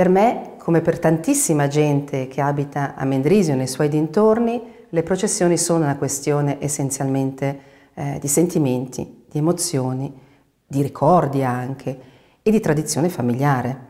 Per me, come per tantissima gente che abita a Mendrisio e nei suoi dintorni, le processioni sono una questione essenzialmente eh, di sentimenti, di emozioni, di ricordi anche e di tradizione familiare.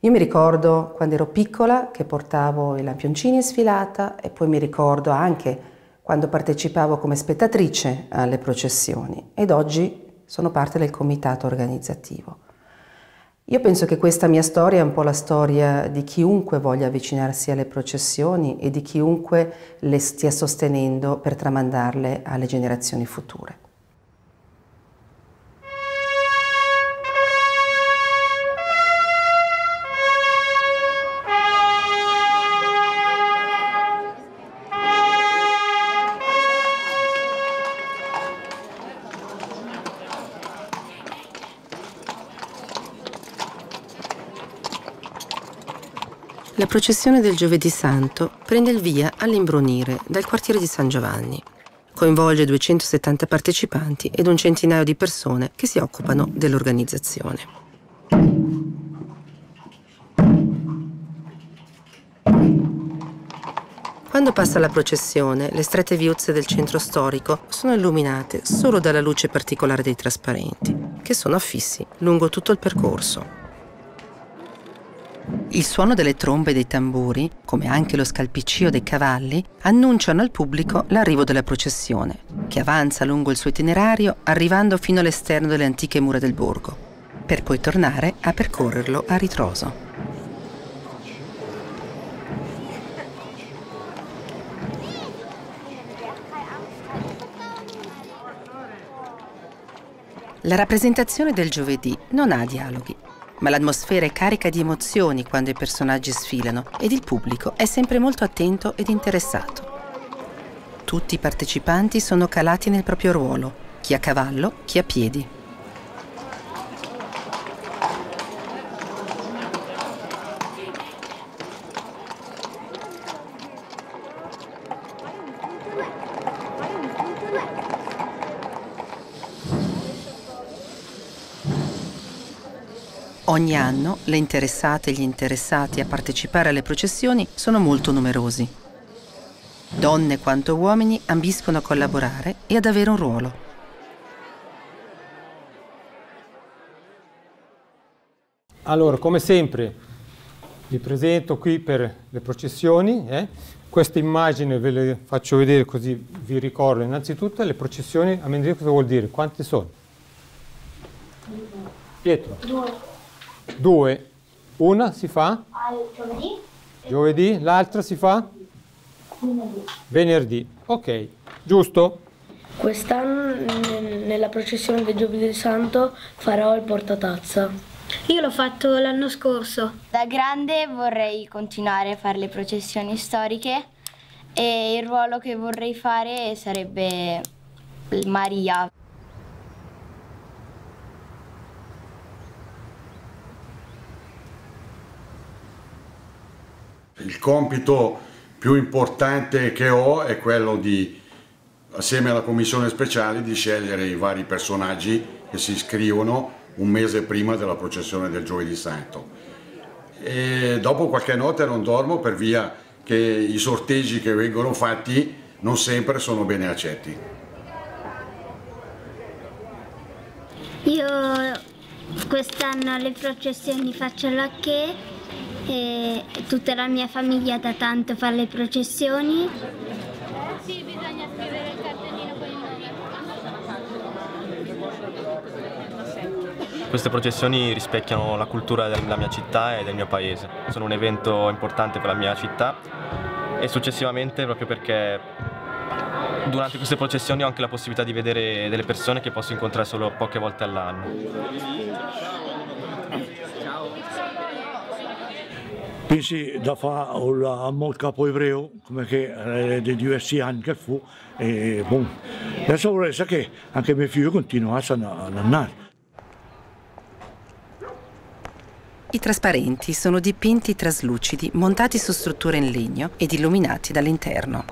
Io mi ricordo quando ero piccola che portavo i lampioncini in sfilata e poi mi ricordo anche quando partecipavo come spettatrice alle processioni ed oggi sono parte del comitato organizzativo. Io penso che questa mia storia è un po' la storia di chiunque voglia avvicinarsi alle processioni e di chiunque le stia sostenendo per tramandarle alle generazioni future. La processione del Giovedì Santo prende il via all'imbrunire dal quartiere di San Giovanni. Coinvolge 270 partecipanti ed un centinaio di persone che si occupano dell'organizzazione. Quando passa la processione, le strette viuzze del centro storico sono illuminate solo dalla luce particolare dei trasparenti, che sono affissi lungo tutto il percorso. Il suono delle trombe e dei tamburi, come anche lo scalpiccio dei cavalli, annunciano al pubblico l'arrivo della processione, che avanza lungo il suo itinerario arrivando fino all'esterno delle antiche mura del borgo, per poi tornare a percorrerlo a ritroso. La rappresentazione del giovedì non ha dialoghi, ma l'atmosfera è carica di emozioni quando i personaggi sfilano ed il pubblico è sempre molto attento ed interessato. Tutti i partecipanti sono calati nel proprio ruolo, chi a cavallo, chi a piedi. Ogni anno le interessate e gli interessati a partecipare alle processioni sono molto numerosi. Donne quanto uomini ambiscono a collaborare e ad avere un ruolo. Allora, come sempre, vi presento qui per le processioni. Eh? Questa immagine ve la faccio vedere così vi ricordo. Innanzitutto le processioni a Mendrisio cosa vuol dire? Quante sono? Pietro? Due. Due. Una si fa? Giovedì. Giovedì. L'altra si fa? Venerdì. Venerdì. Ok, giusto? Quest'anno nella processione del Giovedì Santo farò il portatazza. Io l'ho fatto l'anno scorso. Da grande vorrei continuare a fare le processioni storiche e il ruolo che vorrei fare sarebbe Maria. Il compito più importante che ho è quello di, assieme alla commissione speciale, di scegliere i vari personaggi che si iscrivono un mese prima della processione del Giovedì Santo. E dopo qualche notte non dormo per via che i sorteggi che vengono fatti non sempre sono bene accetti. Io quest'anno alle processioni faccio la che e tutta la mia famiglia da tanto fa le processioni. Sì, bisogna scrivere il cartellino con il nome. Queste processioni rispecchiano la cultura della mia città e del mio paese. Sono un evento importante per la mia città e successivamente proprio perché durante queste processioni ho anche la possibilità di vedere delle persone che posso incontrare solo poche volte all'anno. Pensi da fare a molto capo ebreo, come che è di diversi anni che fu, e bon. adesso vorrei sapere che anche mio figlio continuasse a andare. I trasparenti sono dipinti traslucidi montati su strutture in legno ed illuminati dall'interno.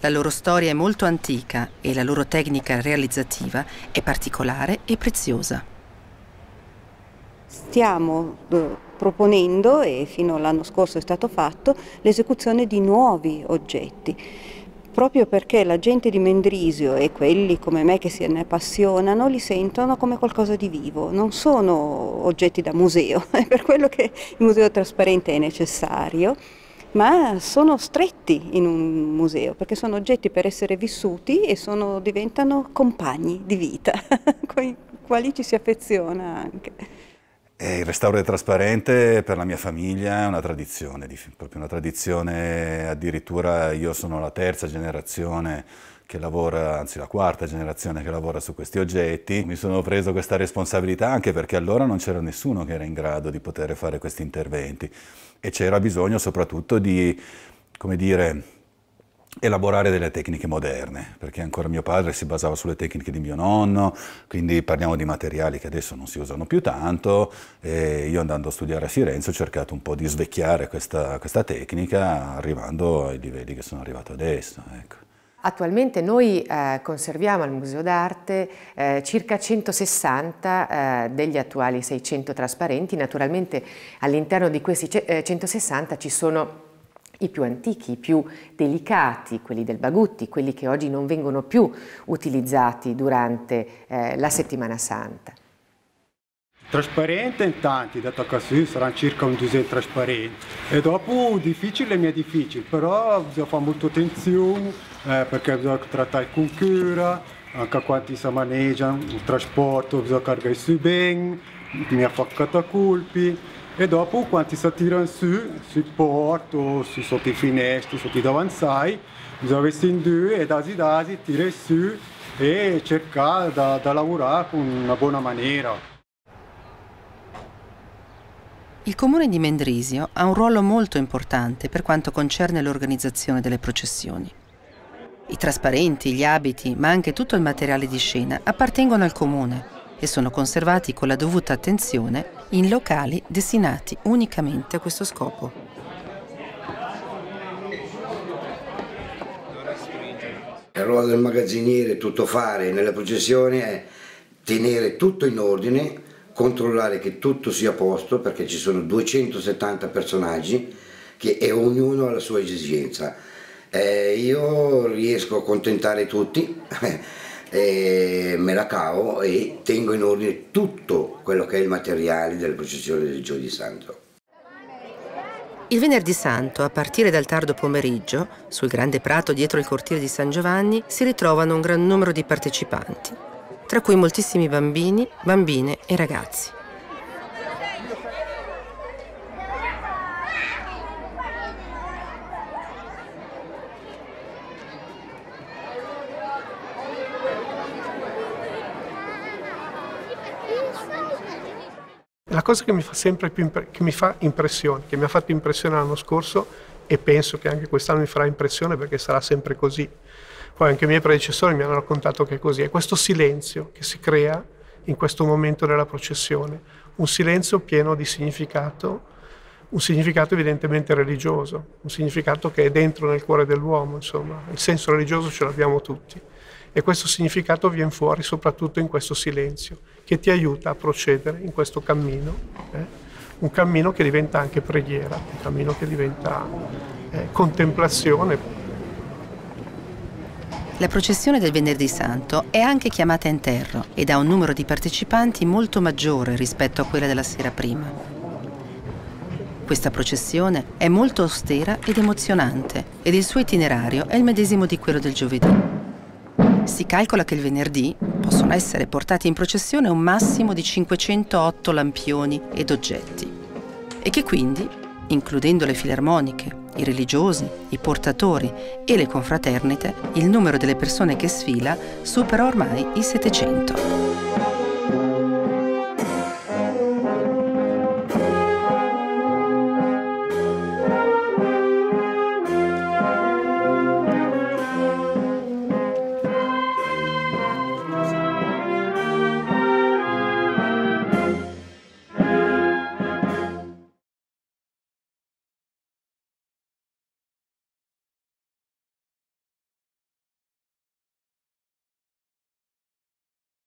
La loro storia è molto antica e la loro tecnica realizzativa è particolare e preziosa. Stiamo proponendo, e fino all'anno scorso è stato fatto, l'esecuzione di nuovi oggetti proprio perché la gente di Mendrisio e quelli come me che se ne appassionano li sentono come qualcosa di vivo, non sono oggetti da museo, è per quello che il museo trasparente è necessario, ma sono stretti in un museo perché sono oggetti per essere vissuti e sono, diventano compagni di vita, con i quali ci si affeziona anche. E il restauro è trasparente per la mia famiglia è una tradizione, proprio una tradizione, addirittura io sono la terza generazione che lavora, anzi la quarta generazione che lavora su questi oggetti. Mi sono preso questa responsabilità anche perché allora non c'era nessuno che era in grado di poter fare questi interventi e c'era bisogno soprattutto di, come dire, elaborare delle tecniche moderne, perché ancora mio padre si basava sulle tecniche di mio nonno, quindi parliamo di materiali che adesso non si usano più tanto e io andando a studiare a Firenze ho cercato un po' di svecchiare questa, questa tecnica arrivando ai livelli che sono arrivato adesso. Ecco. Attualmente noi eh, conserviamo al Museo d'Arte eh, circa 160 eh, degli attuali 600 trasparenti, naturalmente all'interno di questi 160 eh, ci sono i più antichi, i più delicati, quelli del Bagutti, quelli che oggi non vengono più utilizzati durante eh, la settimana santa. Trasparente in tanti, detto così, saranno circa un 200 trasparenti. E dopo difficile mi è difficile, però bisogna fare molta attenzione eh, perché bisogna trattare con cura, anche quanti si maneggiano, il trasporto bisogna caricare su bene, mi ha fatto colpi e dopo quando si tirano su, sul porto, su, sotto i finestri, sotto i davanzai, bisogna essere in due e dasi dasi tirare su e cercare di lavorare con una buona maniera. Il comune di Mendrisio ha un ruolo molto importante per quanto concerne l'organizzazione delle processioni. I trasparenti, gli abiti, ma anche tutto il materiale di scena appartengono al comune e sono conservati con la dovuta attenzione in locali destinati unicamente a questo scopo. Il ruolo del magazziniere, tutto fare nella processione è tenere tutto in ordine, controllare che tutto sia a posto perché ci sono 270 personaggi che, e ognuno ha la sua esigenza. Eh, io riesco a accontentare tutti eh, me la cavo e tengo in ordine tutto quello che è il materiale delle processioni del Giovedì Santo. Il venerdì santo, a partire dal tardo pomeriggio, sul grande prato dietro il cortile di San Giovanni, si ritrovano un gran numero di partecipanti, tra cui moltissimi bambini, bambine e ragazzi. La cosa che mi fa sempre più che mi fa impressione, che mi ha fatto impressione l'anno scorso e penso che anche quest'anno mi farà impressione perché sarà sempre così. Poi anche i miei predecessori mi hanno raccontato che è così, è questo silenzio che si crea in questo momento della processione, un silenzio pieno di significato, un significato evidentemente religioso, un significato che è dentro nel cuore dell'uomo, insomma, il senso religioso ce l'abbiamo tutti e questo significato viene fuori soprattutto in questo silenzio che ti aiuta a procedere in questo cammino, eh? un cammino che diventa anche preghiera, un cammino che diventa eh, contemplazione. La processione del Venerdì Santo è anche chiamata interro ed ha un numero di partecipanti molto maggiore rispetto a quella della sera prima. Questa processione è molto austera ed emozionante ed il suo itinerario è il medesimo di quello del giovedì. Si calcola che il venerdì possono essere portati in processione un massimo di 508 lampioni ed oggetti e che quindi, includendo le filarmoniche, i religiosi, i portatori e le confraternite, il numero delle persone che sfila supera ormai i 700.